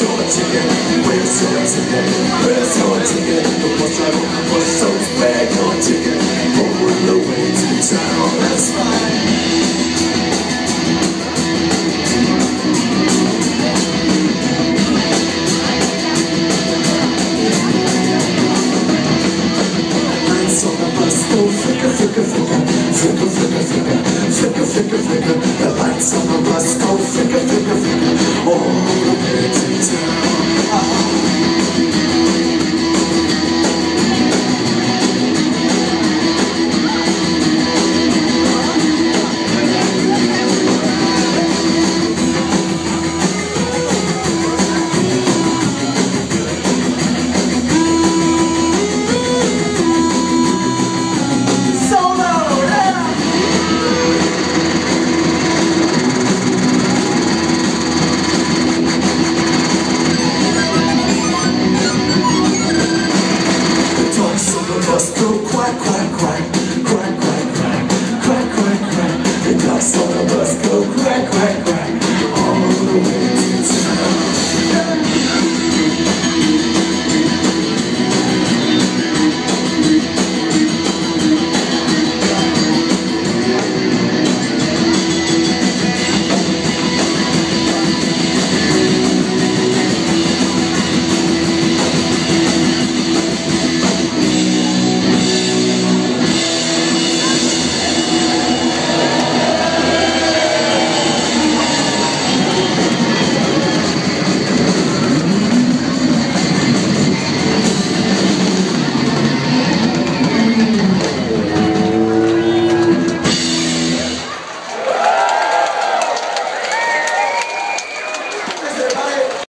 Toilet chicken, we're soy chicken, we're soy chicken. The bus driver bus so bad, your ticket, Over the way to town, that's fine. On the bus, go flicker, flicker, flicker, flicker, flicker, flicker, flicker, flicker, flicker. The lights on the bus, go flicker, flicker, flicker. Oh. the bus go crack, crack, crack all the way.